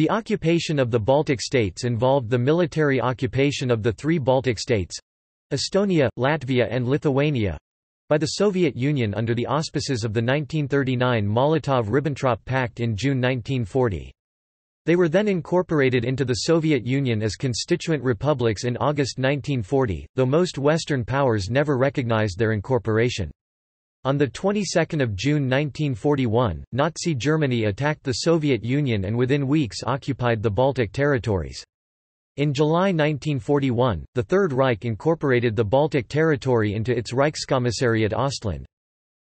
The occupation of the Baltic states involved the military occupation of the three Baltic states—Estonia, Latvia and Lithuania—by the Soviet Union under the auspices of the 1939 Molotov–Ribbentrop Pact in June 1940. They were then incorporated into the Soviet Union as constituent republics in August 1940, though most Western powers never recognized their incorporation. On the 22nd of June 1941, Nazi Germany attacked the Soviet Union and within weeks occupied the Baltic territories. In July 1941, the Third Reich incorporated the Baltic territory into its Reichskommissariat Ostland.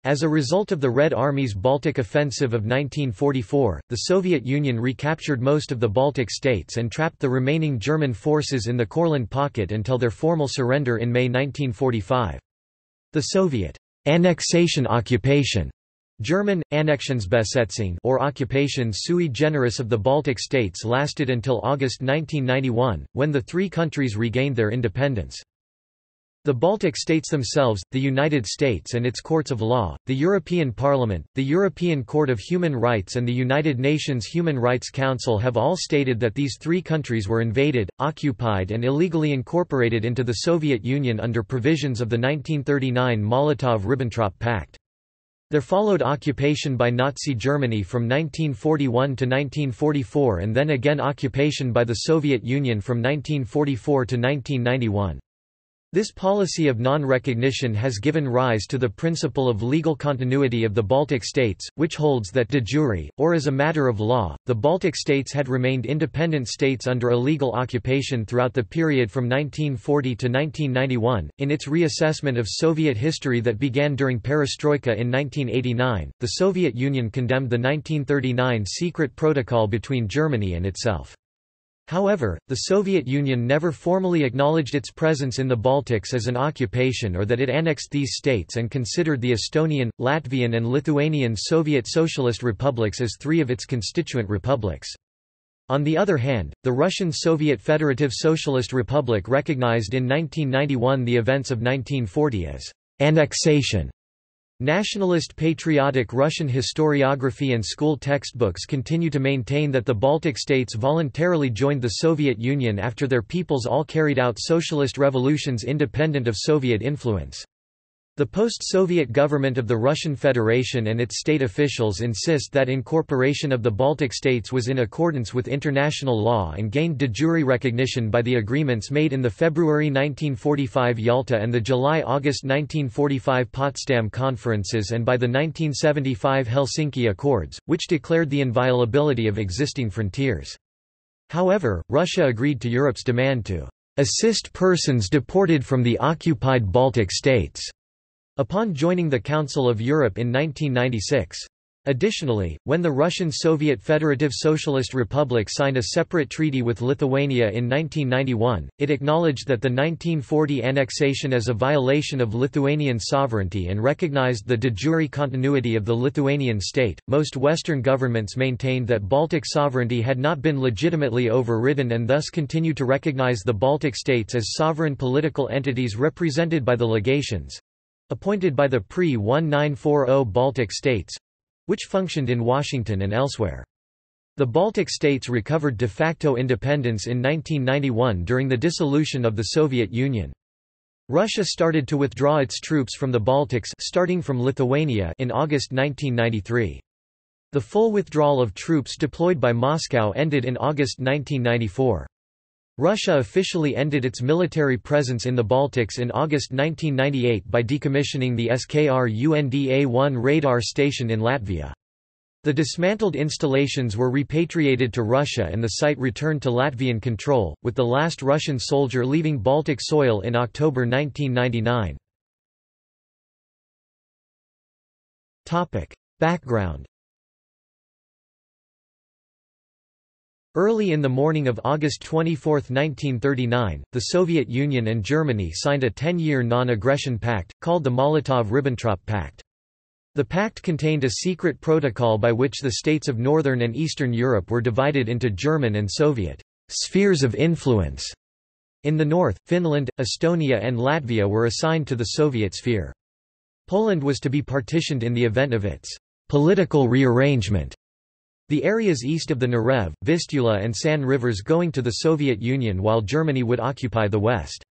As a result of the Red Army's Baltic Offensive of 1944, the Soviet Union recaptured most of the Baltic states and trapped the remaining German forces in the Courland Pocket until their formal surrender in May 1945. The Soviet annexation occupation German, Annexionsbesetzung or occupation sui generis of the Baltic states lasted until August 1991, when the three countries regained their independence. The Baltic states themselves, the United States and its courts of law, the European Parliament, the European Court of Human Rights and the United Nations Human Rights Council have all stated that these three countries were invaded, occupied and illegally incorporated into the Soviet Union under provisions of the 1939 Molotov–Ribbentrop Pact. There followed occupation by Nazi Germany from 1941 to 1944 and then again occupation by the Soviet Union from 1944 to 1991. This policy of non-recognition has given rise to the principle of legal continuity of the Baltic states, which holds that de jure, or as a matter of law, the Baltic states had remained independent states under illegal occupation throughout the period from 1940 to 1991. In its reassessment of Soviet history that began during perestroika in 1989, the Soviet Union condemned the 1939 secret protocol between Germany and itself. However, the Soviet Union never formally acknowledged its presence in the Baltics as an occupation or that it annexed these states and considered the Estonian, Latvian and Lithuanian Soviet Socialist republics as three of its constituent republics. On the other hand, the Russian Soviet Federative Socialist Republic recognized in 1991 the events of 1940 as annexation Nationalist patriotic Russian historiography and school textbooks continue to maintain that the Baltic states voluntarily joined the Soviet Union after their peoples all carried out socialist revolutions independent of Soviet influence. The post-Soviet government of the Russian Federation and its state officials insist that incorporation of the Baltic states was in accordance with international law and gained de jure recognition by the agreements made in the February 1945 Yalta and the July-August 1945 Potsdam conferences and by the 1975 Helsinki Accords, which declared the inviolability of existing frontiers. However, Russia agreed to Europe's demand to assist persons deported from the occupied Baltic states upon joining the Council of Europe in 1996. Additionally, when the Russian Soviet Federative Socialist Republic signed a separate treaty with Lithuania in 1991, it acknowledged that the 1940 annexation as a violation of Lithuanian sovereignty and recognized the de jure continuity of the Lithuanian state. Most Western governments maintained that Baltic sovereignty had not been legitimately overridden and thus continued to recognize the Baltic states as sovereign political entities represented by the legations appointed by the pre-1940 Baltic states which functioned in Washington and elsewhere. The Baltic states recovered de facto independence in 1991 during the dissolution of the Soviet Union. Russia started to withdraw its troops from the Baltics starting from Lithuania in August 1993. The full withdrawal of troops deployed by Moscow ended in August 1994. Russia officially ended its military presence in the Baltics in August 1998 by decommissioning the Skrunda-1 radar station in Latvia. The dismantled installations were repatriated to Russia and the site returned to Latvian control, with the last Russian soldier leaving Baltic soil in October 1999. Background Early in the morning of August 24, 1939, the Soviet Union and Germany signed a 10-year non-aggression pact, called the Molotov–Ribbentrop Pact. The pact contained a secret protocol by which the states of Northern and Eastern Europe were divided into German and Soviet spheres of influence. In the north, Finland, Estonia and Latvia were assigned to the Soviet sphere. Poland was to be partitioned in the event of its political rearrangement The areas east of the Narew, Vistula and San rivers going to the Soviet Union while Germany would occupy the west.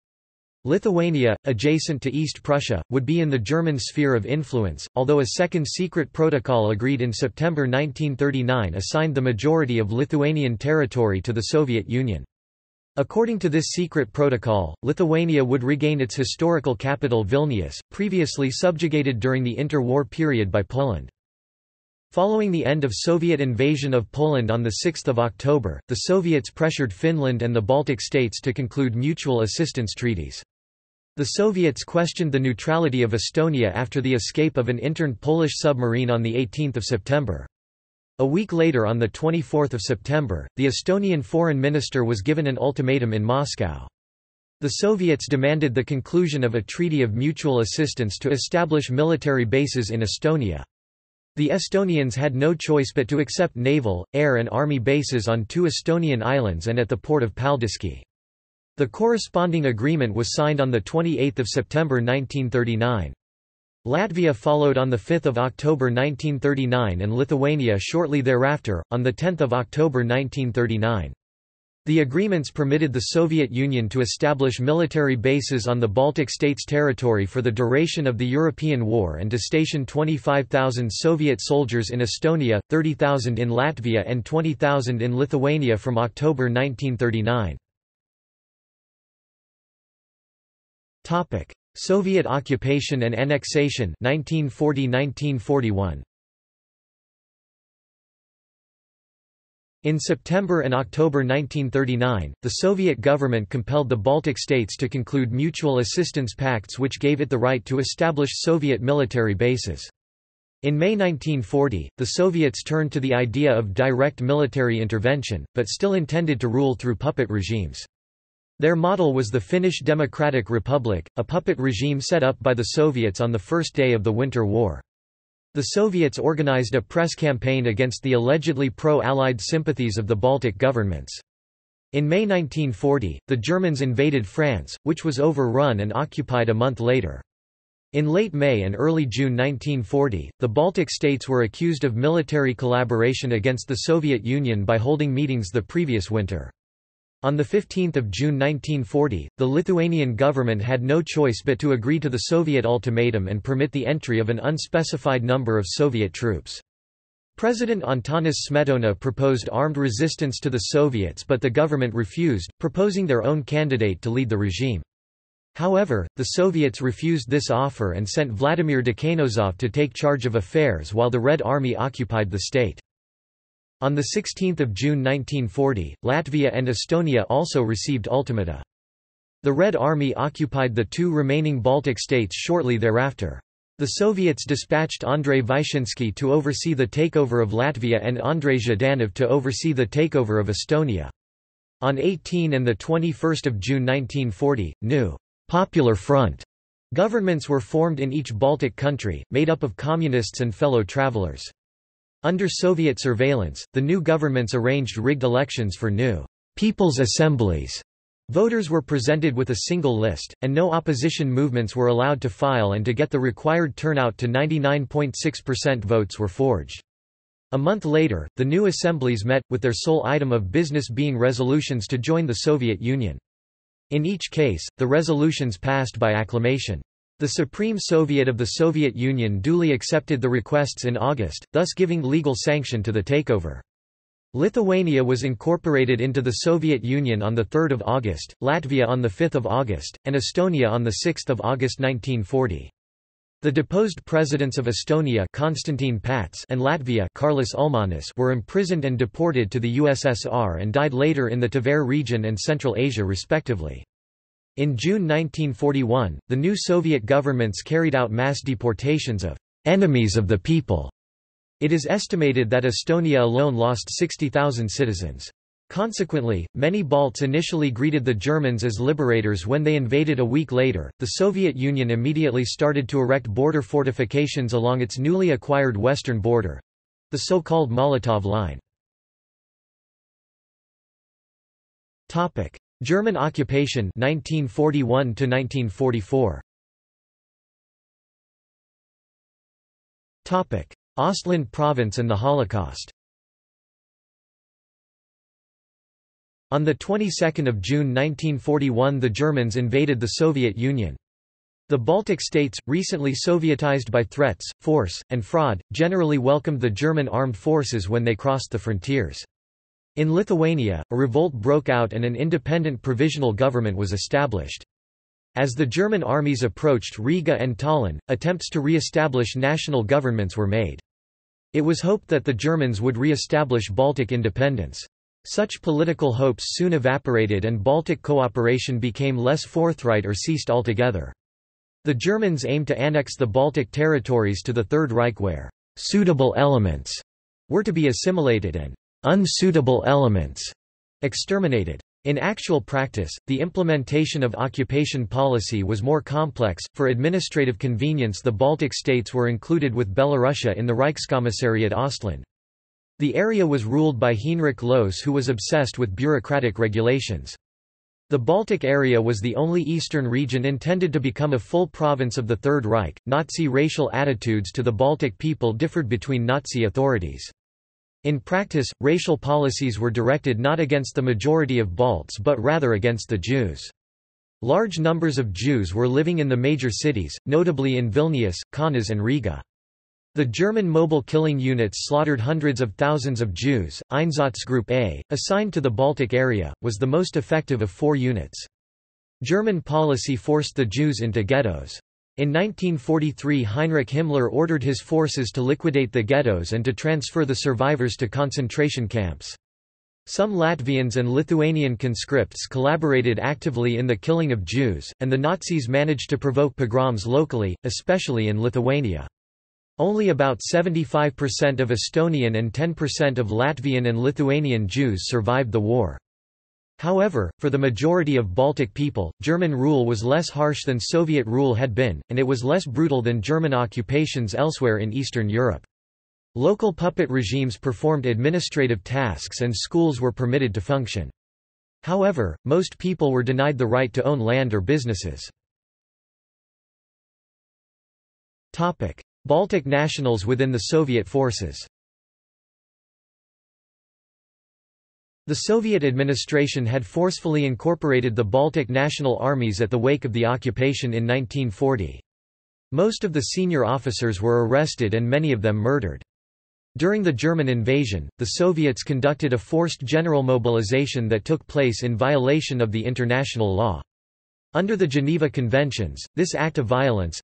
Lithuania, adjacent to East Prussia, would be in the German sphere of influence, although a second secret protocol agreed in September 1939 assigned the majority of Lithuanian territory to the Soviet Union. According to this secret protocol, Lithuania would regain its historical capital Vilnius, previously subjugated during the interwar period by Poland. Following the end of Soviet invasion of Poland on 6 October, the Soviets pressured Finland and the Baltic states to conclude mutual assistance treaties. The Soviets questioned the neutrality of Estonia after the escape of an interned Polish submarine on 18 September. A week later on 24 September, the Estonian foreign minister was given an ultimatum in Moscow. The Soviets demanded the conclusion of a treaty of mutual assistance to establish military bases in Estonia. The Estonians had no choice but to accept naval, air and army bases on two Estonian islands and at the port of Paldiski. The corresponding agreement was signed on 28 September 1939. Latvia followed on 5 October 1939 and Lithuania shortly thereafter, on 10 October 1939. The agreements permitted the Soviet Union to establish military bases on the Baltic states' territory for the duration of the European War and to station 25,000 Soviet soldiers in Estonia, 30,000 in Latvia and 20,000 in Lithuania from October 1939. Soviet occupation and annexation 1940–1941 In September and October 1939, the Soviet government compelled the Baltic states to conclude mutual assistance pacts which gave it the right to establish Soviet military bases. In May 1940, the Soviets turned to the idea of direct military intervention, but still intended to rule through puppet regimes. Their model was the Finnish Democratic Republic, a puppet regime set up by the Soviets on the first day of the Winter War. The Soviets organized a press campaign against the allegedly pro-Allied sympathies of the Baltic governments. In May 1940, the Germans invaded France, which was overrun and occupied a month later. In late May and early June 1940, the Baltic states were accused of military collaboration against the Soviet Union by holding meetings the previous winter. On 15 June 1940, the Lithuanian government had no choice but to agree to the Soviet ultimatum and permit the entry of an unspecified number of Soviet troops. President Antanas Smetona proposed armed resistance to the Soviets but the government refused, proposing their own candidate to lead the regime. However, the Soviets refused this offer and sent Vladimir Dekhanozov to take charge of affairs while the Red Army occupied the state. On 16 June 1940, Latvia and Estonia also received ultimata. The Red Army occupied the two remaining Baltic states shortly thereafter. The Soviets dispatched Andrei Vyshinsky to oversee the takeover of Latvia and Andrei Zhdanov to oversee the takeover of Estonia. On 18 and 21 June 1940, new Popular Front governments were formed in each Baltic country, made up of communists and fellow travelers. Under Soviet surveillance, the new governments arranged rigged elections for new people's assemblies. Voters were presented with a single list, and no opposition movements were allowed to file and to get the required turnout to 99.6% votes were forged. A month later, the new assemblies met, with their sole item of business being resolutions to join the Soviet Union. In each case, the resolutions passed by acclamation. The Supreme Soviet of the Soviet Union duly accepted the requests in August, thus giving legal sanction to the takeover. Lithuania was incorporated into the Soviet Union on 3 August, Latvia on 5 August, and Estonia on 6 August 1940. The deposed presidents of Estonia Konstantin Pats and Latvia Karlis Ulmanis were imprisoned and deported to the USSR and died later in the Tver region and Central Asia respectively. In June 1941, the new Soviet governments carried out mass deportations of enemies of the people. It is estimated that Estonia alone lost 60,000 citizens. Consequently, many Balts initially greeted the Germans as liberators when they invaded a week later. The Soviet Union immediately started to erect border fortifications along its newly acquired western border the so called Molotov Line. German occupation 1941 1944 Topic. Ostland province and the Holocaust. On the 22nd of June 1941 the Germans invaded the Soviet Union. The Baltic states, recently Sovietized by threats, force, and fraud, generally welcomed the German armed forces when they crossed the frontiers. In Lithuania, a revolt broke out and an independent provisional government was established. As the German armies approached Riga and Tallinn, attempts to re-establish national governments were made. It was hoped that the Germans would re-establish Baltic independence. Such political hopes soon evaporated and Baltic cooperation became less forthright or ceased altogether. The Germans aimed to annex the Baltic territories to the Third Reich where «suitable elements» were to be assimilated and «unsuitable elements» exterminated. In actual practice, the implementation of occupation policy was more complex. For administrative convenience, the Baltic states were included with Belorussia in the Reichskommissariat Ostland. The area was ruled by Heinrich Lohse who was obsessed with bureaucratic regulations. The Baltic area was the only eastern region intended to become a full province of the Third Reich. Nazi racial attitudes to the Baltic people differed between Nazi authorities. In practice, racial policies were directed not against the majority of Balts but rather against the Jews. Large numbers of Jews were living in the major cities, notably in Vilnius, Kaunas and Riga. The German mobile killing units slaughtered hundreds of thousands of Jews. Einsatzgruppe A, assigned to the Baltic area, was the most effective of four units. German policy forced the Jews into ghettos. In 1943 Heinrich Himmler ordered his forces to liquidate the ghettos and to transfer the survivors to concentration camps. Some Latvians and Lithuanian conscripts collaborated actively in the killing of Jews, and the Nazis managed to provoke pogroms locally, especially in Lithuania. Only about 75% of Estonian and 10% of Latvian and Lithuanian Jews survived the war. However, for the majority of Baltic people, German rule was less harsh than Soviet rule had been, and it was less brutal than German occupations elsewhere in Eastern Europe. Local puppet regimes performed administrative tasks and schools were permitted to function. However, most people were denied the right to own land or businesses. Baltic nationals within the Soviet forces The Soviet administration had forcefully incorporated the Baltic national armies at the wake of the occupation in 1940. Most of the senior officers were arrested and many of them murdered. During the German invasion, the Soviets conducted a forced general mobilization that took place in violation of the international law. Under the Geneva Conventions, this act of violence,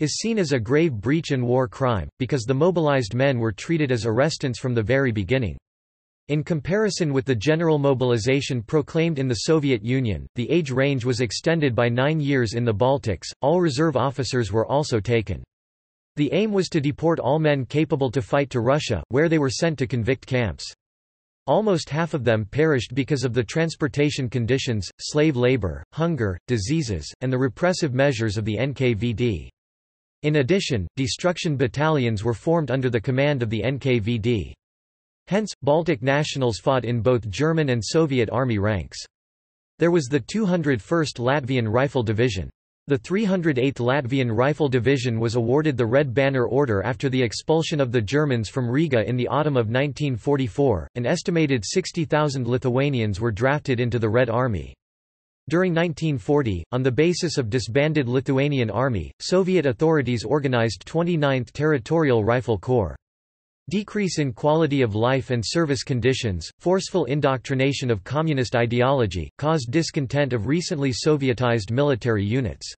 is seen as a grave breach and war crime, because the mobilized men were treated as arrestants from the very beginning. In comparison with the general mobilization proclaimed in the Soviet Union, the age range was extended by nine years in the Baltics, all reserve officers were also taken. The aim was to deport all men capable to fight to Russia, where they were sent to convict camps. Almost half of them perished because of the transportation conditions, slave labor, hunger, diseases, and the repressive measures of the NKVD. In addition, destruction battalions were formed under the command of the NKVD. Hence, Baltic nationals fought in both German and Soviet army ranks. There was the 201st Latvian Rifle Division. The 308th Latvian Rifle Division was awarded the Red Banner Order after the expulsion of the Germans from Riga in the autumn of 1944. An estimated 60,000 Lithuanians were drafted into the Red Army. During 1940, on the basis of disbanded Lithuanian army, Soviet authorities organized 29th Territorial Rifle Corps. Decrease in quality of life and service conditions, forceful indoctrination of communist ideology, caused discontent of recently Sovietized military units.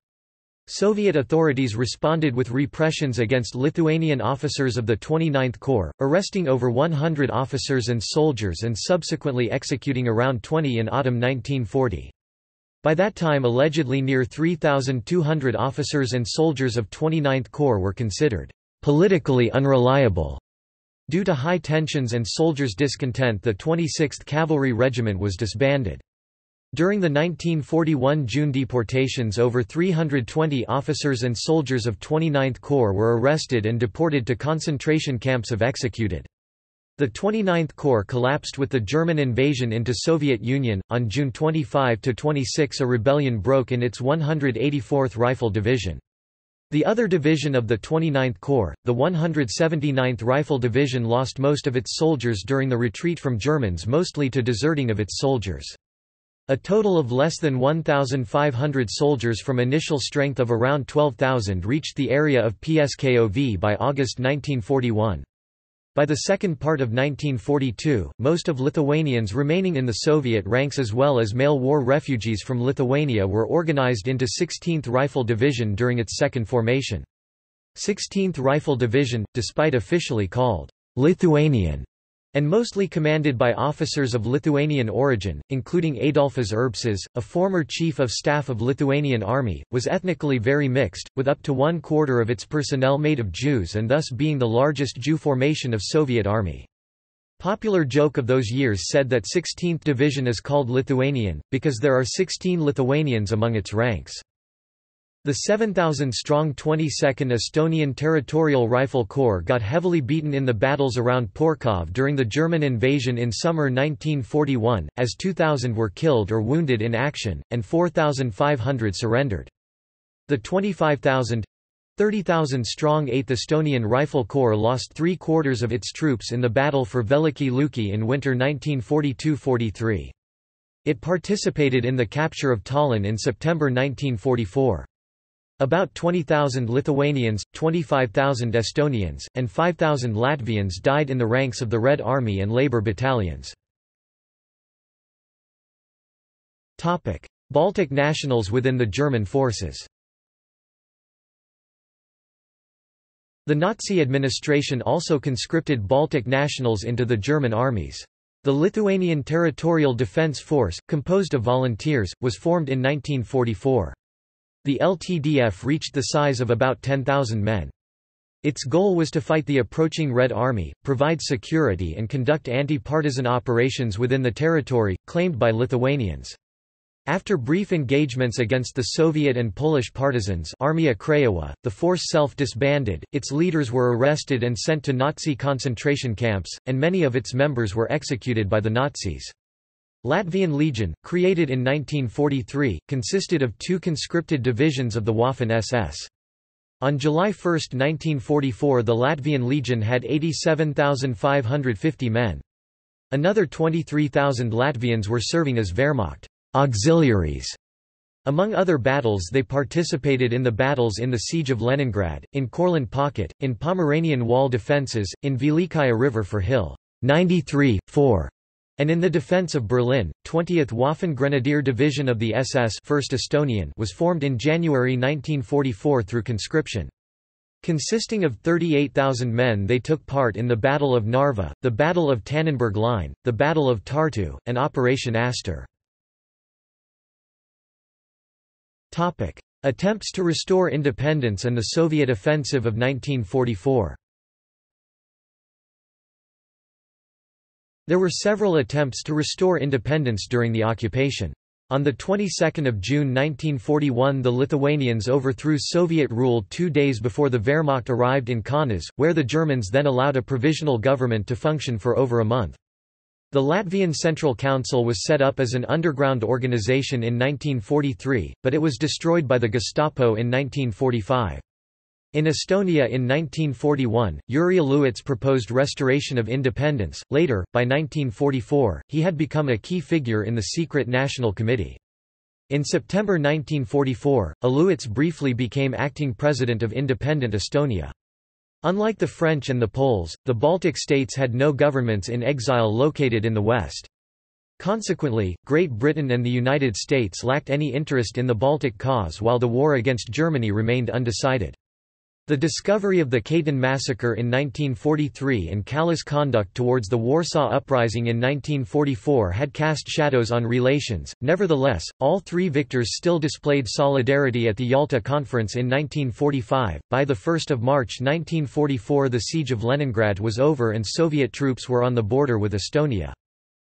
Soviet authorities responded with repressions against Lithuanian officers of the 29th Corps, arresting over 100 officers and soldiers and subsequently executing around 20 in autumn 1940. By that time allegedly near 3,200 officers and soldiers of 29th Corps were considered politically unreliable. Due to high tensions and soldiers' discontent the 26th Cavalry Regiment was disbanded. During the 1941 June deportations over 320 officers and soldiers of 29th Corps were arrested and deported to concentration camps of executed. The 29th Corps collapsed with the German invasion into Soviet Union. On June 25 to 26, a rebellion broke in its 184th Rifle Division. The other division of the 29th Corps, the 179th Rifle Division lost most of its soldiers during the retreat from Germans mostly to deserting of its soldiers. A total of less than 1,500 soldiers from initial strength of around 12,000 reached the area of PSKOV by August 1941. By the second part of 1942, most of Lithuanians remaining in the Soviet ranks as well as male war refugees from Lithuania were organized into 16th Rifle Division during its second formation. 16th Rifle Division, despite officially called Lithuanian and mostly commanded by officers of Lithuanian origin, including Adolfas Urbšas, a former chief of staff of Lithuanian army, was ethnically very mixed, with up to one quarter of its personnel made of Jews and thus being the largest Jew formation of Soviet army. Popular joke of those years said that 16th Division is called Lithuanian, because there are 16 Lithuanians among its ranks. The 7,000-strong 22nd Estonian Territorial Rifle Corps got heavily beaten in the battles around Porkhov during the German invasion in summer 1941, as 2,000 were killed or wounded in action, and 4,500 surrendered. The 25,000 30,000-strong 8th Estonian Rifle Corps lost three-quarters of its troops in the battle for Velikiye Luki in winter 1942–43. It participated in the capture of Tallinn in September 1944. About 20,000 Lithuanians, 25,000 Estonians, and 5,000 Latvians died in the ranks of the Red Army and Labour battalions. Baltic nationals within the German forces The Nazi administration also conscripted Baltic nationals into the German armies. The Lithuanian Territorial Defence Force, composed of volunteers, was formed in 1944. The LTDF reached the size of about 10,000 men. Its goal was to fight the approaching Red Army, provide security and conduct anti-partisan operations within the territory, claimed by Lithuanians. After brief engagements against the Soviet and Polish partisans Armia Krajowa, the force self-disbanded, its leaders were arrested and sent to Nazi concentration camps, and many of its members were executed by the Nazis. Latvian Legion, created in 1943, consisted of two conscripted divisions of the Waffen-SS. On July 1, 1944 the Latvian Legion had 87,550 men. Another 23,000 Latvians were serving as Wehrmacht auxiliaries. Among other battles they participated in the battles in the Siege of Leningrad, in Courland Pocket, in Pomeranian Wall defences, in Velikaya River for Hill 93, 4, and in the defense of Berlin, 20th Waffen Grenadier Division of the SS 1st Estonian was formed in January 1944 through conscription. Consisting of 38,000 men they took part in the Battle of Narva, the Battle of Tannenberg Line, the Battle of Tartu, and Operation Aster. Attempts to restore independence and the Soviet offensive of 1944 There were several attempts to restore independence during the occupation. On the 22nd of June 1941 the Lithuanians overthrew Soviet rule two days before the Wehrmacht arrived in Kaunas, where the Germans then allowed a provisional government to function for over a month. The Latvian Central Council was set up as an underground organization in 1943, but it was destroyed by the Gestapo in 1945. In Estonia in 1941, Jüri Uluots proposed restoration of independence. Later, by 1944, he had become a key figure in the secret National Committee. In September 1944, Uluots briefly became acting president of independent Estonia. Unlike the French and the Poles, the Baltic states had no governments in exile located in the West. Consequently, Great Britain and the United States lacked any interest in the Baltic cause while the war against Germany remained undecided. The discovery of the Katyn massacre in 1943 and callous conduct towards the Warsaw Uprising in 1944 had cast shadows on relations. Nevertheless, all three victors still displayed solidarity at the Yalta Conference in 1945. By the 1st of March 1944, the siege of Leningrad was over and Soviet troops were on the border with Estonia.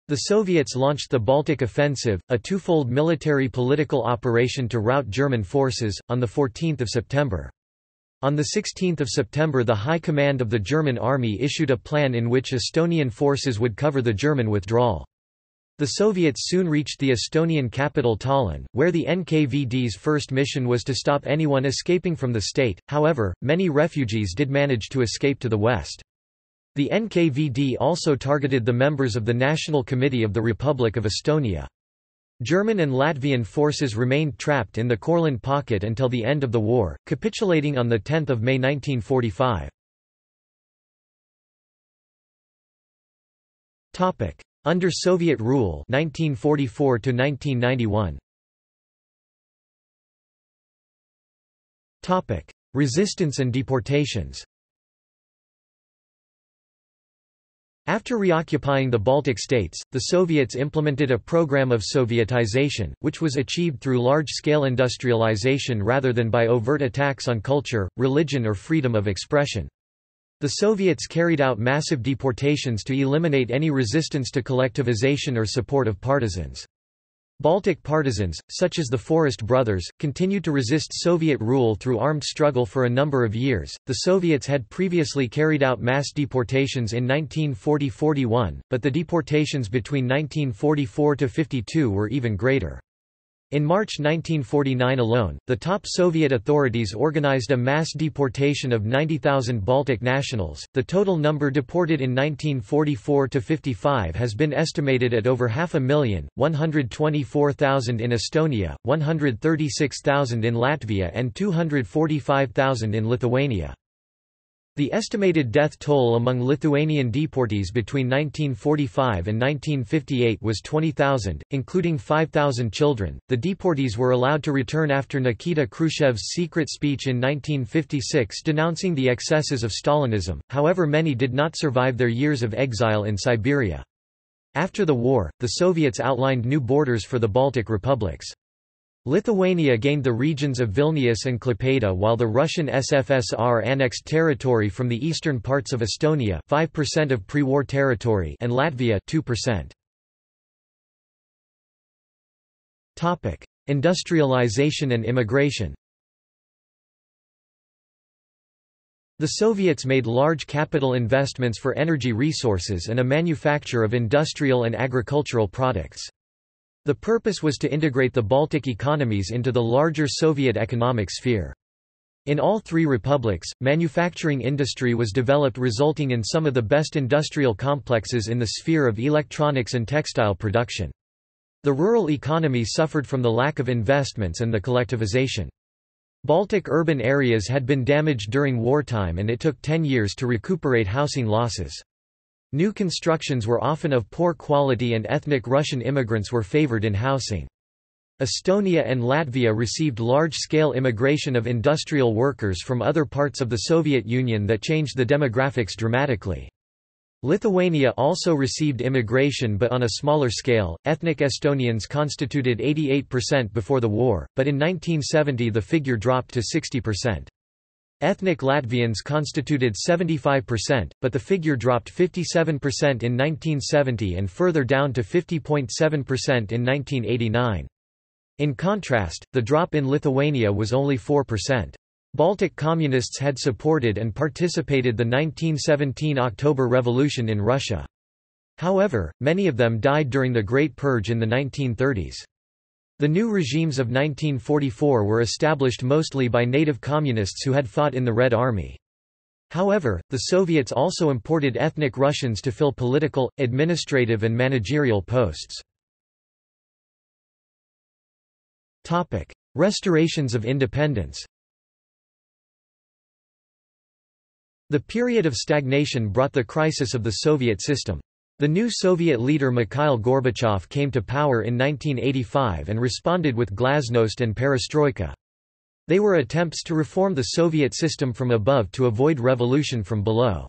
The Soviets launched the Baltic Offensive, a twofold military-political operation to rout German forces, on 14 September. On 16 September the High Command of the German Army issued a plan in which Estonian forces would cover the German withdrawal. The Soviets soon reached the Estonian capital Tallinn, where the NKVD's first mission was to stop anyone escaping from the state, however, many refugees did manage to escape to the west. The NKVD also targeted the members of the National Committee of the Republic of Estonia. German and Latvian forces remained trapped in the Courland pocket until the end of the war, capitulating on 10 May 1945. Under Soviet rule 1944 to 1991 Topic. Resistance and deportations After reoccupying the Baltic states, the Soviets implemented a program of Sovietization, which was achieved through large-scale industrialization rather than by overt attacks on culture, religion or freedom of expression. The Soviets carried out massive deportations to eliminate any resistance to collectivization or support of partisans. Baltic partisans, such as the Forest Brothers, continued to resist Soviet rule through armed struggle for a number of years. The Soviets had previously carried out mass deportations in 1940-41, but the deportations between 1944 to 52 were even greater. In March 1949 alone, the top Soviet authorities organized a mass deportation of 90,000 Baltic nationals. The total number deported in 1944 to 55 has been estimated at over half a million 124,000 in Estonia, 136,000 in Latvia, and 245,000 in Lithuania. The estimated death toll among Lithuanian deportees between 1945 and 1958 was 20,000, including 5,000 children. The deportees were allowed to return after Nikita Khrushchev's secret speech in 1956 denouncing the excesses of Stalinism, however, many did not survive their years of exile in Siberia. After the war, the Soviets outlined new borders for the Baltic republics. Lithuania gained the regions of Vilnius and Klaipėda while the Russian SFSR annexed territory from the eastern parts of Estonia 5% of pre-war territory and Latvia 2%. Topic: Industrialization and immigration. The Soviets made large capital investments for energy resources and a manufacture of industrial and agricultural products. The purpose was to integrate the Baltic economies into the larger Soviet economic sphere. In all three republics, manufacturing industry was developed resulting in some of the best industrial complexes in the sphere of electronics and textile production. The rural economy suffered from the lack of investments and the collectivization. Baltic urban areas had been damaged during wartime and it took 10 years to recuperate housing losses. New constructions were often of poor quality and ethnic Russian immigrants were favored in housing. Estonia and Latvia received large-scale immigration of industrial workers from other parts of the Soviet Union that changed the demographics dramatically. Lithuania also received immigration but on a smaller scale. Ethnic Estonians constituted 88% before the war, but in 1970 the figure dropped to 60%. Ethnic Latvians constituted 75%, but the figure dropped 57% in 1970 and further down to 50.7% in 1989. In contrast, the drop in Lithuania was only 4%. Baltic communists had supported and participated the 1917 October Revolution in Russia. However, many of them died during the Great Purge in the 1930s. The new regimes of 1944 were established mostly by native communists who had fought in the Red Army. However, the Soviets also imported ethnic Russians to fill political, administrative and managerial posts. Restorations of independence The period of stagnation brought the crisis of the Soviet system. The new Soviet leader Mikhail Gorbachev came to power in 1985 and responded with glasnost and perestroika. They were attempts to reform the Soviet system from above to avoid revolution from below.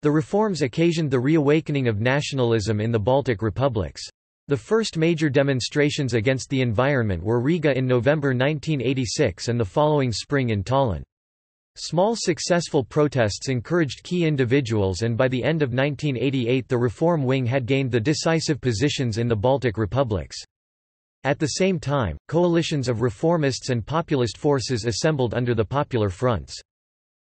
The reforms occasioned the reawakening of nationalism in the Baltic republics. The first major demonstrations against the environment were Riga in November 1986 and the following spring in Tallinn. Small successful protests encouraged key individuals and by the end of 1988 the reform wing had gained the decisive positions in the Baltic republics. At the same time, coalitions of reformists and populist forces assembled under the Popular Fronts.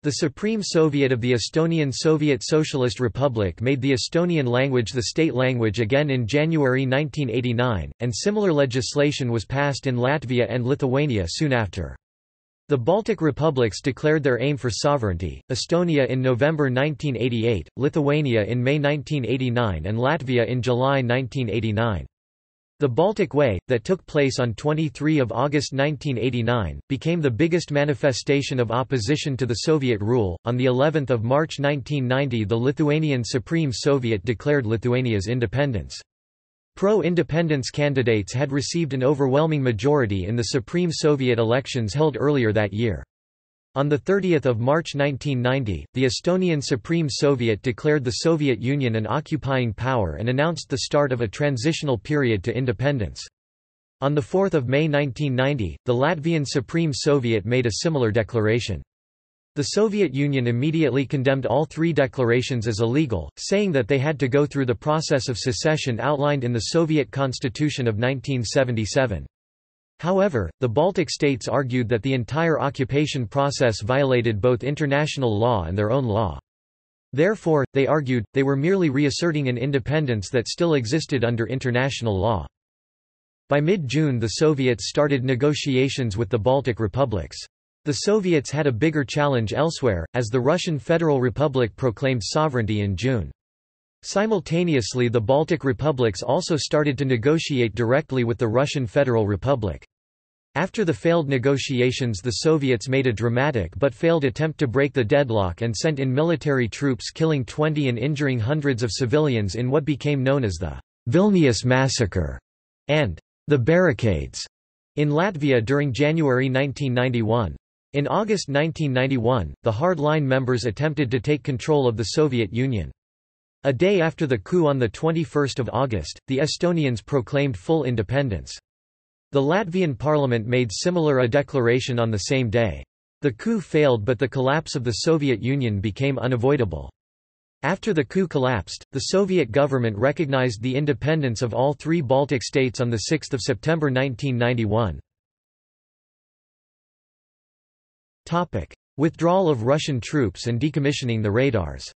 The Supreme Soviet of the Estonian Soviet Socialist Republic made the Estonian language the state language again in January 1989, and similar legislation was passed in Latvia and Lithuania soon after. The Baltic republics declared their aim for sovereignty, Estonia in November 1988, Lithuania in May 1989 and Latvia in July 1989. The Baltic Way, that took place on 23 August 1989, became the biggest manifestation of opposition to the Soviet rule. On the 11th of March 1990, the Lithuanian Supreme Soviet declared Lithuania's independence. Pro-independence candidates had received an overwhelming majority in the Supreme Soviet elections held earlier that year. On 30 March 1990, the Estonian Supreme Soviet declared the Soviet Union an occupying power and announced the start of a transitional period to independence. On 4 May 1990, the Latvian Supreme Soviet made a similar declaration. The Soviet Union immediately condemned all three declarations as illegal, saying that they had to go through the process of secession outlined in the Soviet Constitution of 1977. However, the Baltic states argued that the entire occupation process violated both international law and their own law. Therefore, they argued, they were merely reasserting an independence that still existed under international law. By mid-June the Soviets started negotiations with the Baltic republics. The Soviets had a bigger challenge elsewhere, as the Russian Federal Republic proclaimed sovereignty in June. Simultaneously the Baltic republics also started to negotiate directly with the Russian Federal Republic. After the failed negotiations the Soviets made a dramatic but failed attempt to break the deadlock and sent in military troops killing 20 and injuring hundreds of civilians in what became known as the Vilnius Massacre and the Barricades in Latvia during January 1991. In August 1991, the hardline members attempted to take control of the Soviet Union. A day after the coup on 21 August, the Estonians proclaimed full independence. The Latvian parliament made similar a declaration on the same day. The coup failed but the collapse of the Soviet Union became unavoidable. After the coup collapsed, the Soviet government recognized the independence of all three Baltic states on 6 September 1991. Withdrawal of Russian troops and decommissioning the radars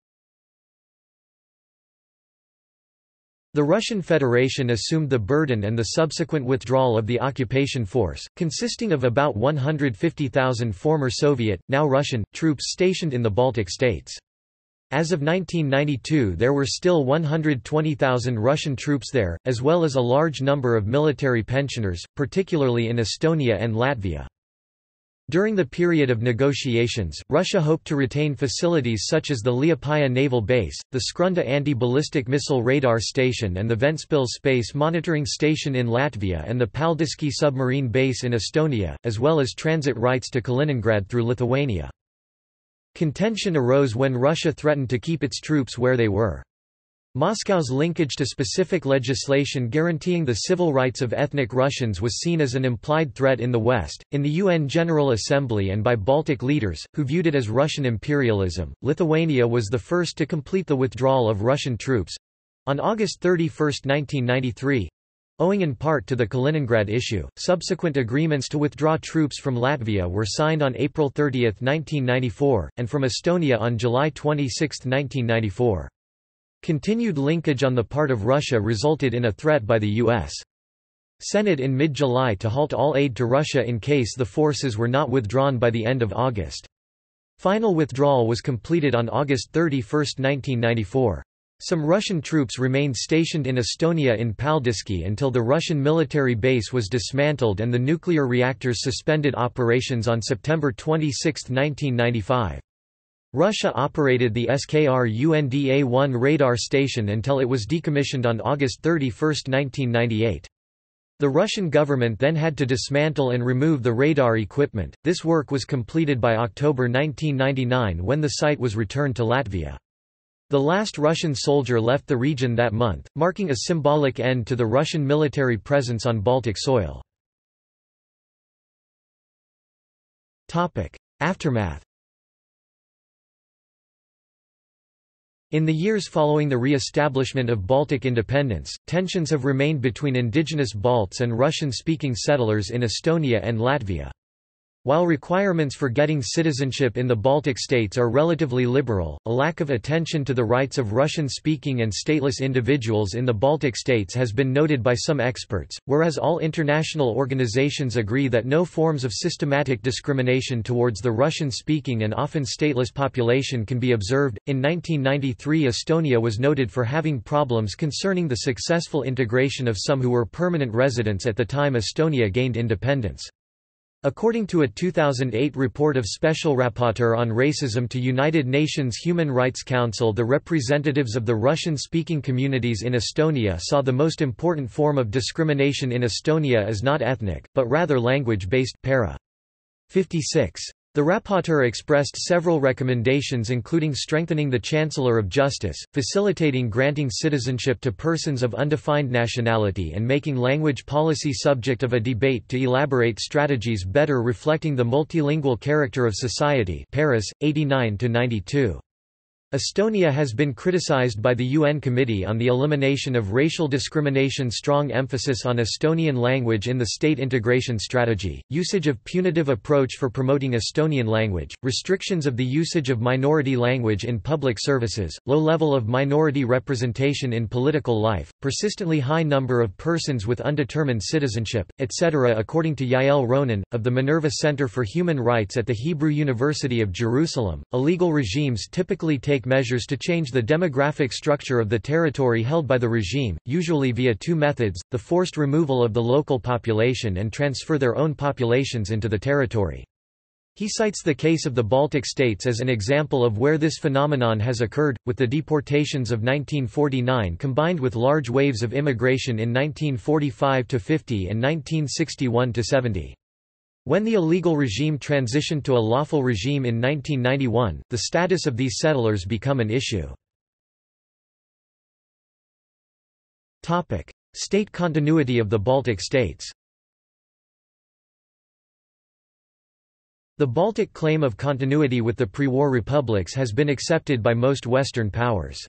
The Russian Federation assumed the burden and the subsequent withdrawal of the occupation force, consisting of about 150,000 former Soviet, now Russian, troops stationed in the Baltic states. As of 1992 there were still 120,000 Russian troops there, as well as a large number of military pensioners, particularly in Estonia and Latvia. During the period of negotiations, Russia hoped to retain facilities such as the Liepaja naval base, the Skrunda anti-ballistic missile radar station and the Ventspils space monitoring station in Latvia and the Paldiski submarine base in Estonia, as well as transit rights to Kaliningrad through Lithuania. Contention arose when Russia threatened to keep its troops where they were. Moscow's linkage to specific legislation guaranteeing the civil rights of ethnic Russians was seen as an implied threat in the West, in the UN General Assembly and by Baltic leaders, who viewed it as Russian imperialism. Lithuania was the first to complete the withdrawal of Russian troops on August 31, 1993. Owing in part to the Kaliningrad issue, subsequent agreements to withdraw troops from Latvia were signed on April 30, 1994, and from Estonia on July 26, 1994. Continued linkage on the part of Russia resulted in a threat by the U.S. Senate in mid-July to halt all aid to Russia in case the forces were not withdrawn by the end of August. Final withdrawal was completed on August 31, 1994. Some Russian troops remained stationed in Estonia in Paldiski until the Russian military base was dismantled and the nuclear reactors suspended operations on September 26, 1995. Russia operated the Skrunda-1 radar station until it was decommissioned on August 31, 1998. The Russian government then had to dismantle and remove the radar equipment. This work was completed by October 1999 when the site was returned to Latvia. The last Russian soldier left the region that month, marking a symbolic end to the Russian military presence on Baltic soil. Aftermath In the years following the re-establishment of Baltic independence, tensions have remained between indigenous Balts and Russian-speaking settlers in Estonia and Latvia. While requirements for getting citizenship in the Baltic states are relatively liberal, a lack of attention to the rights of Russian-speaking and stateless individuals in the Baltic states has been noted by some experts, whereas all international organizations agree that no forms of systematic discrimination towards the Russian-speaking and often stateless population can be observed. In 1993 Estonia was noted for having problems concerning the successful integration of some who were permanent residents at the time Estonia gained independence. According to a 2008 report of Special Rapporteur on Racism to United Nations Human Rights Council the representatives of the Russian-speaking communities in Estonia saw the most important form of discrimination in Estonia as not ethnic, but rather language-based para. 56. The rapporteur expressed several recommendations including strengthening the Chancellor of Justice, facilitating granting citizenship to persons of undefined nationality and making language policy subject of a debate to elaborate strategies better reflecting the multilingual character of society Paris, 89–92. Estonia has been criticized by the UN Committee on the Elimination of Racial Discrimination strong emphasis on Estonian language in the state integration strategy, usage of punitive approach for promoting Estonian language, restrictions of the usage of minority language in public services, low level of minority representation in political life, persistently high number of persons with undetermined citizenship, etc. According to Yael Ronen, of the Minerva Center for Human Rights at the Hebrew University of Jerusalem, illegal regimes typically take measures to change the demographic structure of the territory held by the regime, usually via two methods, the forced removal of the local population and transfer their own populations into the territory. He cites the case of the Baltic states as an example of where this phenomenon has occurred, with the deportations of 1949 combined with large waves of immigration in 1945–50 and 1961–70. When the illegal regime transitioned to a lawful regime in 1991, the status of these settlers become an issue. State continuity of the Baltic states The Baltic claim of continuity with the pre-war republics has been accepted by most Western powers.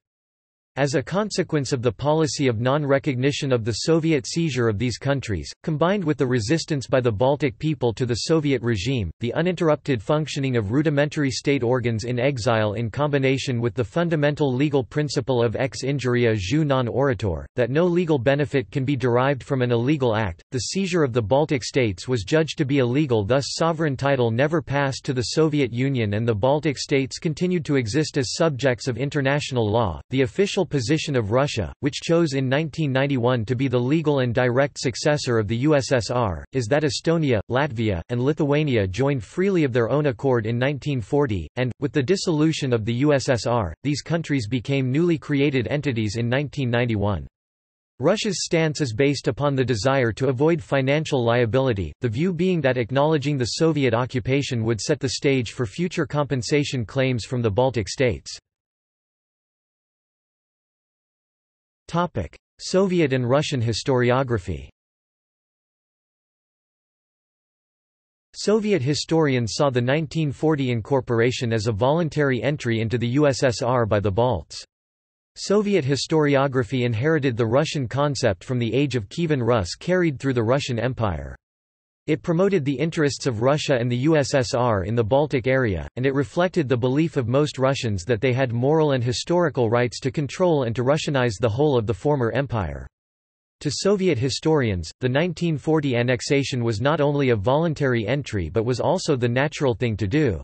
As a consequence of the policy of non-recognition of the Soviet seizure of these countries, combined with the resistance by the Baltic people to the Soviet regime, the uninterrupted functioning of rudimentary state organs in exile in combination with the fundamental legal principle of ex injuria jus non oritur, that no legal benefit can be derived from an illegal act, the seizure of the Baltic states was judged to be illegal thus sovereign title never passed to the Soviet Union and the Baltic states continued to exist as subjects of international law. The official official position of Russia, which chose in 1991 to be the legal and direct successor of the USSR, is that Estonia, Latvia, and Lithuania joined freely of their own accord in 1940, and, with the dissolution of the USSR, these countries became newly created entities in 1991. Russia's stance is based upon the desire to avoid financial liability, the view being that acknowledging the Soviet occupation would set the stage for future compensation claims from the Baltic states. Soviet and Russian historiography Soviet historians saw the 1940 incorporation as a voluntary entry into the USSR by the Balts. Soviet historiography inherited the Russian concept from the age of Kievan Rus carried through the Russian Empire. It promoted the interests of Russia and the USSR in the Baltic area, and it reflected the belief of most Russians that they had moral and historical rights to control and to Russianize the whole of the former empire. To Soviet historians, the 1940 annexation was not only a voluntary entry but was also the natural thing to do.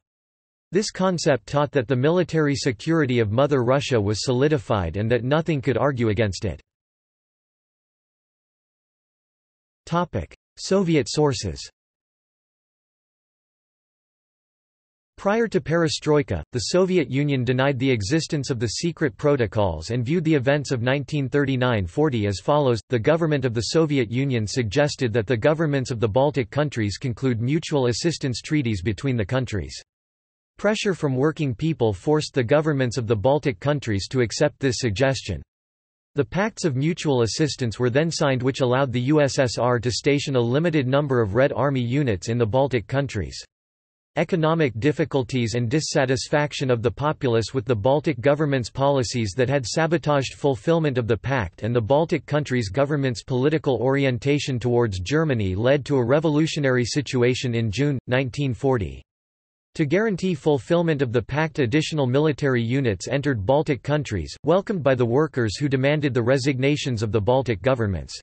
This concept taught that the military security of Mother Russia was solidified and that nothing could argue against it. Soviet sources Prior to perestroika, the Soviet Union denied the existence of the secret protocols and viewed the events of 1939–40 as follows, the government of the Soviet Union suggested that the governments of the Baltic countries conclude mutual assistance treaties between the countries. Pressure from working people forced the governments of the Baltic countries to accept this suggestion. The Pacts of Mutual Assistance were then signed which allowed the USSR to station a limited number of Red Army units in the Baltic countries. economic difficulties and dissatisfaction of the populace with the Baltic government's policies that had sabotaged fulfillment of the pact and the Baltic countries' government's political orientation towards Germany led to a revolutionary situation in June, 1940. To guarantee fulfillment of the pact additional military units entered Baltic countries, welcomed by the workers who demanded the resignations of the Baltic governments.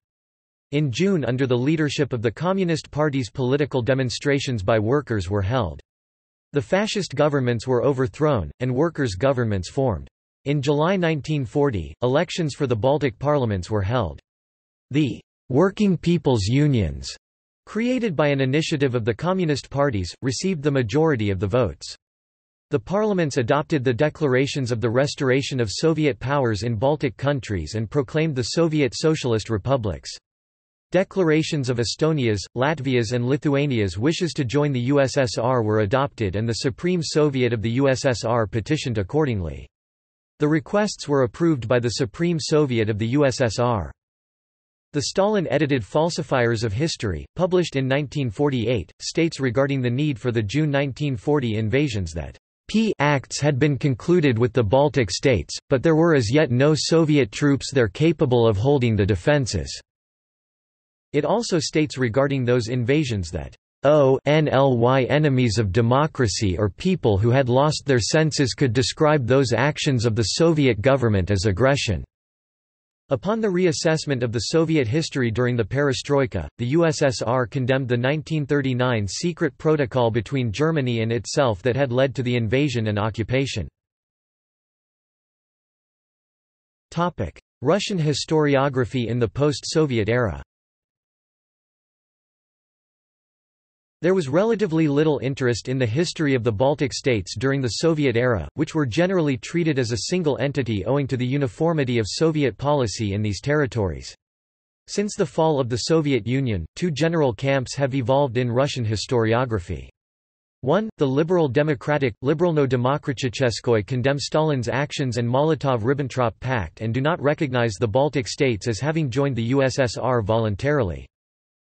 In June under the leadership of the Communist Party's political demonstrations by workers were held. The fascist governments were overthrown, and workers' governments formed. In July 1940, elections for the Baltic parliaments were held. The Working People's Unions created by an initiative of the Communist parties, received the majority of the votes. The parliaments adopted the declarations of the restoration of Soviet powers in Baltic countries and proclaimed the Soviet Socialist republics. Declarations of Estonia's, Latvia's and Lithuania's wishes to join the USSR were adopted and the Supreme Soviet of the USSR petitioned accordingly. The requests were approved by the Supreme Soviet of the USSR. The Stalin-edited Falsifiers of History, published in 1948, states regarding the need for the June 1940 invasions that P acts had been concluded with the Baltic states, but there were as yet no Soviet troops there capable of holding the defences. It also states regarding those invasions that ONLY enemies of democracy or people who had lost their senses could describe those actions of the Soviet government as aggression. Upon the reassessment of the Soviet history during the perestroika, the USSR condemned the 1939 secret protocol between Germany and itself that had led to the invasion and occupation. Russian historiography in the post-Soviet era There was relatively little interest in the history of the Baltic states during the Soviet era, which were generally treated as a single entity owing to the uniformity of Soviet policy in these territories. Since the fall of the Soviet Union, two general camps have evolved in Russian historiography. One, the liberal democratic, Liberalno-Demokraticheskoy condemn Stalin's actions and Molotov–Ribbentrop Pact and do not recognize the Baltic states as having joined the USSR voluntarily.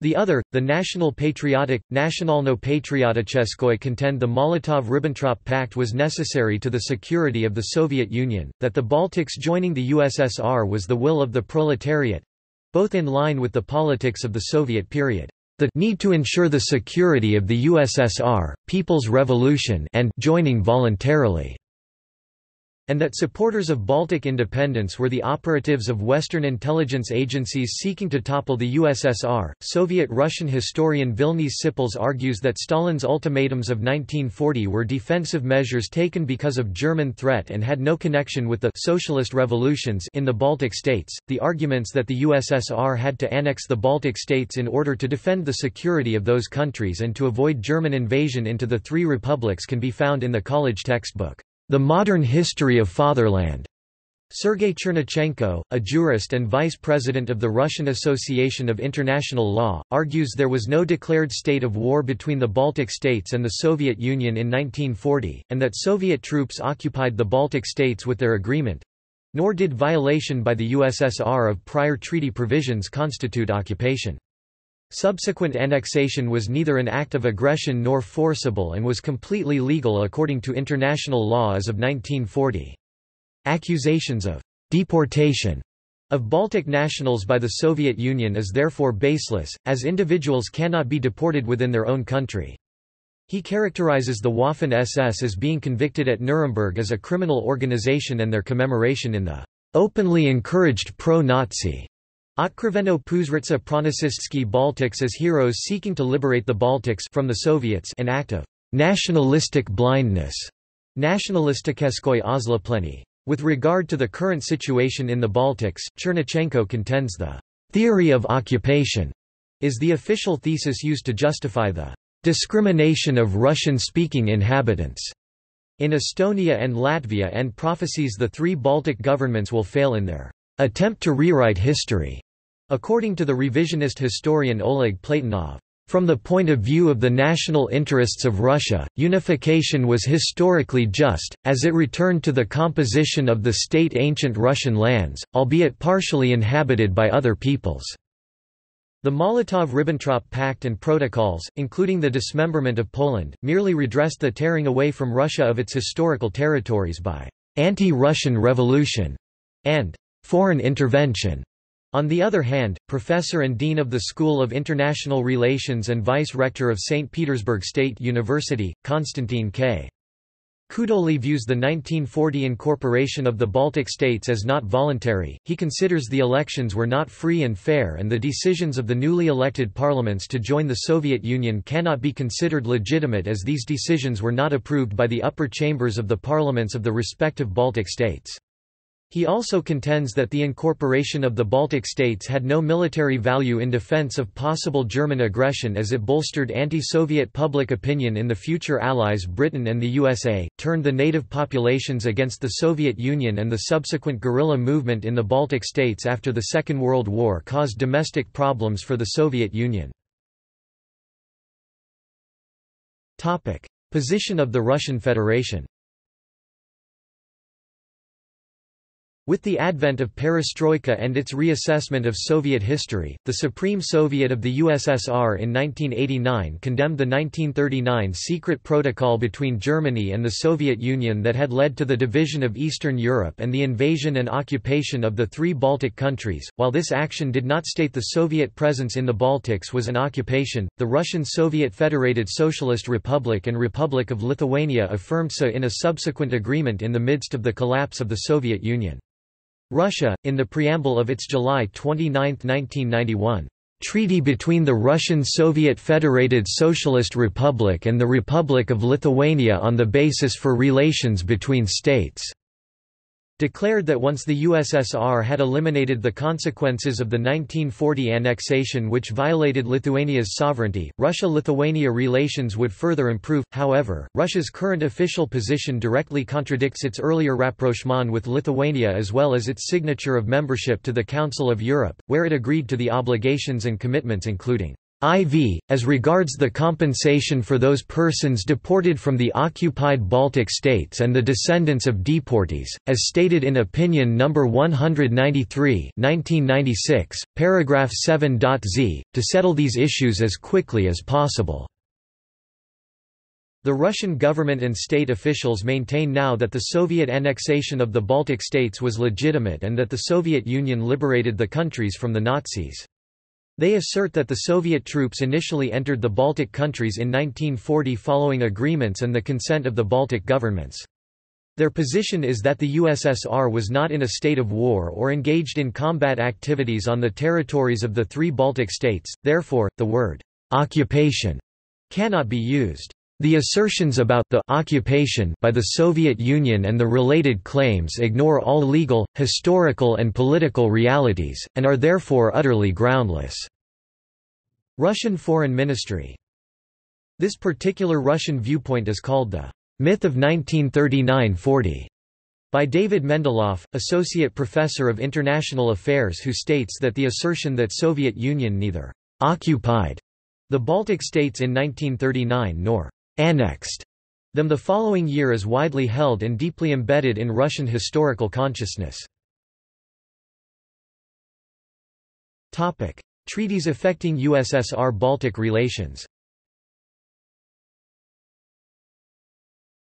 The other, the National Patriotic, Nationalno Patrioticheskoy contend the Molotov–Ribbentrop Pact was necessary to the security of the Soviet Union, that the Baltics joining the USSR was the will of the proletariat—both in line with the politics of the Soviet period. The need to ensure the security of the USSR, People's Revolution and joining voluntarily and that supporters of Baltic independence were the operatives of Western intelligence agencies seeking to topple the USSR. Soviet Russian historian Vilnis Sipols argues that Stalin's ultimatums of 1940 were defensive measures taken because of German threat and had no connection with the socialist revolutions in the Baltic states. The arguments that the USSR had to annex the Baltic states in order to defend the security of those countries and to avoid German invasion into the three republics can be found in the college textbook. The Modern History of Fatherland. Sergei Chernichenko, a jurist and vice president of the Russian Association of International Law, argues there was no declared state of war between the Baltic states and the Soviet Union in 1940, and that Soviet troops occupied the Baltic states with their agreement. Nor did violation by the USSR of prior treaty provisions constitute occupation. Subsequent annexation was neither an act of aggression nor forcible and was completely legal according to international law as of 1940. Accusations of deportation of Baltic nationals by the Soviet Union is therefore baseless, as individuals cannot be deported within their own country. He characterizes the Waffen-SS as being convicted at Nuremberg as a criminal organization and their commemoration in the openly encouraged pro-Nazi Otkriveno Puzritsa Pronasistski Baltics as heroes seeking to liberate the Baltics from the Soviets an act of nationalistic blindness. Nationalistikeskoy ozlopleny. With regard to the current situation in the Baltics, Chernichenko contends the theory of occupation is the official thesis used to justify the discrimination of Russian-speaking inhabitants in Estonia and Latvia and prophesies the three Baltic governments will fail in their attempt to rewrite history. According to the revisionist historian Oleg Platonov, from the point of view of the national interests of Russia, unification was historically just, as it returned to the composition of the state ancient Russian lands, albeit partially inhabited by other peoples. The Molotov–Ribbentrop Pact and protocols, including the dismemberment of Poland, merely redressed the tearing away from Russia of its historical territories by «anti-Russian revolution» and «foreign intervention». On the other hand, professor and dean of the School of International Relations and vice-rector of St. Petersburg State University, Konstantin K. Khudoley views the 1940 incorporation of the Baltic states as not voluntary, he considers the elections were not free and fair and the decisions of the newly elected parliaments to join the Soviet Union cannot be considered legitimate as these decisions were not approved by the upper chambers of the parliaments of the respective Baltic states. He also contends that the incorporation of the Baltic states had no military value in defense of possible German aggression as it bolstered anti-Soviet public opinion in the future allies Britain and the USA, turned the native populations against the Soviet Union and the subsequent guerrilla movement in the Baltic states after the Second World War caused domestic problems for the Soviet Union. Position of the Russian Federation With the advent of perestroika and its reassessment of Soviet history, the Supreme Soviet of the USSR in 1989 condemned the 1939 secret protocol between Germany and the Soviet Union that had led to the division of Eastern Europe and the invasion and occupation of the three Baltic countries. While this action did not state the Soviet presence in the Baltics was an occupation, the Russian Soviet Federated Socialist Republic and Republic of Lithuania affirmed so in a subsequent agreement in the midst of the collapse of the Soviet Union. Russia, in the preamble of its July 29, 1991, "...treaty between the Russian Soviet Federated Socialist Republic and the Republic of Lithuania on the basis for relations between states." Declared that once the USSR had eliminated the consequences of the 1940 annexation which violated Lithuania's sovereignty, Russia-Lithuania relations would further improve. However, Russia's current official position directly contradicts its earlier rapprochement with Lithuania as well as its signature of membership to the Council of Europe, where it agreed to the obligations and commitments including IV, as regards the compensation for those persons deported from the occupied Baltic states and the descendants of deportees, as stated in Opinion No. 193 1996, paragraph 7.z, to settle these issues as quickly as possible. The Russian government and state officials maintain now that the Soviet annexation of the Baltic states was legitimate and that the Soviet Union liberated the countries from the Nazis. They assert that the Soviet troops initially entered the Baltic countries in 1940 following agreements and the consent of the Baltic governments. Their position is that the USSR was not in a state of war or engaged in combat activities on the territories of the three Baltic states, therefore, the word «occupation» cannot be used. The assertions about the occupation by the Soviet Union and the related claims ignore all legal, historical and political realities, and are therefore utterly groundless. Russian Foreign Ministry This particular Russian viewpoint is called the myth of 1939–40 by David Mendeloff, associate professor of international affairs who states that the assertion that Soviet Union neither occupied the Baltic states in 1939 nor annexed them the following year is widely held and deeply embedded in Russian historical consciousness. Treaties affecting USSR-Baltic relations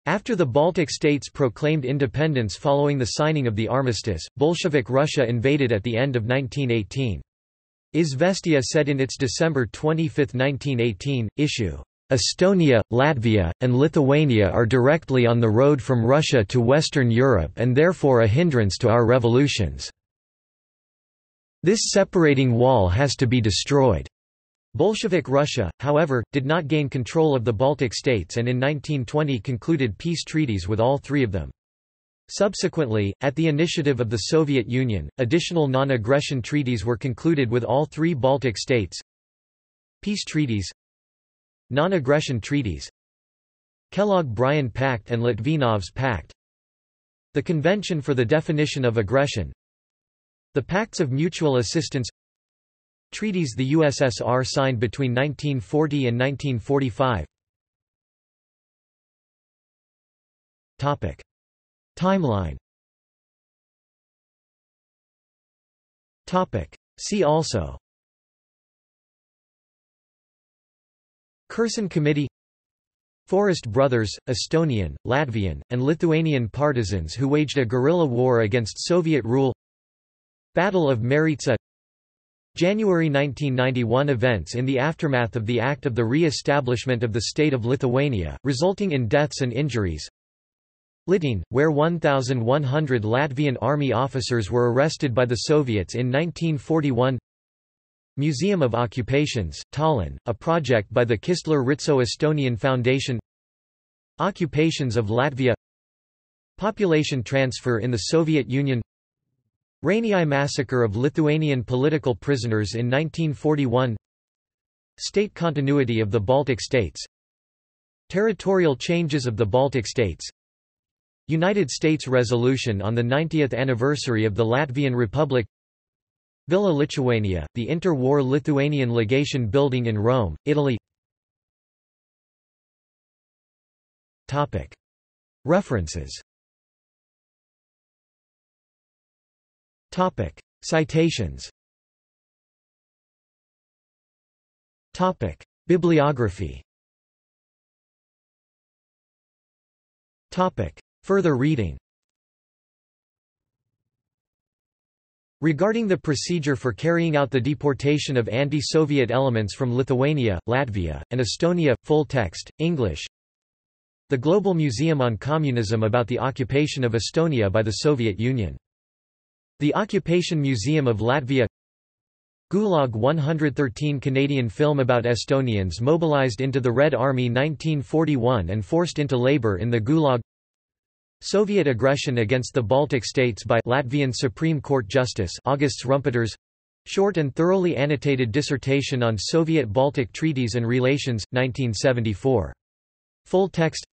After the Baltic states proclaimed independence following the signing of the armistice, Bolshevik Russia invaded at the end of 1918. Izvestia said in its December 25, 1918, issue Estonia, Latvia, and Lithuania are directly on the road from Russia to Western Europe and therefore a hindrance to our revolutions. This separating wall has to be destroyed. Bolshevik Russia, however, did not gain control of the Baltic states and in 1920 concluded peace treaties with all three of them. Subsequently, at the initiative of the Soviet Union, additional non-aggression treaties were concluded with all three Baltic states. Peace treaties Non-aggression treaties. Kellogg-Briand Pact and Litvinov's Pact. The Convention for the Definition of Aggression. The Pacts of Mutual Assistance. Treaties the USSR signed between 1940 and 1945 Topic. Timeline. Topic. See also Kersten Committee Forest Brothers, Estonian, Latvian, and Lithuanian partisans who waged a guerrilla war against Soviet rule. Battle of Maritsa. January 1991 events in the aftermath of the act of the re-establishment of the State of Lithuania, resulting in deaths and injuries. Litene, where 1,100 Latvian army officers were arrested by the Soviets in 1941 Museum of Occupations, Tallinn, a project by the Kistler-Ritso Estonian Foundation. Occupations of Latvia. Population transfer in the Soviet Union. Rainiai massacre of Lithuanian political prisoners in 1941 State continuity of the Baltic states. Territorial changes of the Baltic states. United States resolution on the 90th anniversary of the Latvian Republic Villa Lituania, the inter-war Lithuanian legation building in Rome, Italy References. Citations. Bibliography. Further reading Regarding the procedure for carrying out the deportation of anti-Soviet elements from Lithuania, Latvia, and Estonia, full text, English. The Global Museum on Communism about the occupation of Estonia by the Soviet Union. The Occupation Museum of Latvia. Gulag 113 Canadian film about Estonians mobilized into the Red Army 1941 and forced into labor in the Gulag Soviet aggression against the Baltic states by Latvian Supreme Court Justice Augusts Rumpeters Short and thoroughly annotated dissertation on Soviet-Baltic treaties and relations, 1974. Full text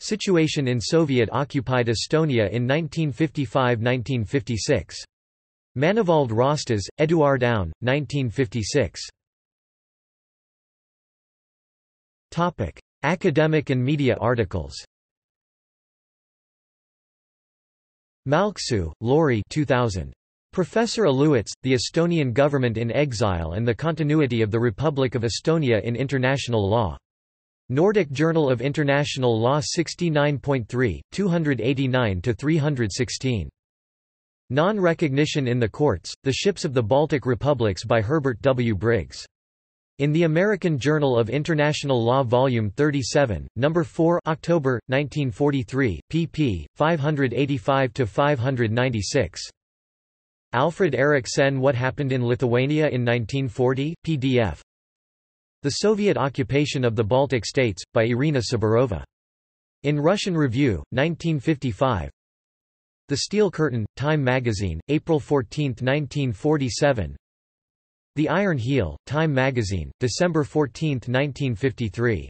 Situation in Soviet-occupied Estonia in 1955–1956. Manivald Rostas, Eduard Aune, 1956. Topic: Academic and media articles. Malksoo, Lauri 2000. Professor Uluots, The Estonian Government in Exile and the Continuity of the Republic of Estonia in International Law. Nordic Journal of International Law 69.3, 289–316. Non-recognition in the courts, The Ships of the Baltic Republics by Herbert W. Briggs. In the American Journal of International Law Volume 37, No. 4 October, 1943, pp. 585–596. Alfred Erich Senn What Happened in Lithuania in 1940, pdf. The Soviet Occupation of the Baltic States, by Irina Saburova. In Russian Review, 1955. The Steel Curtain, Time Magazine, April 14, 1947 The Iron Heel, Time Magazine, December 14, 1953.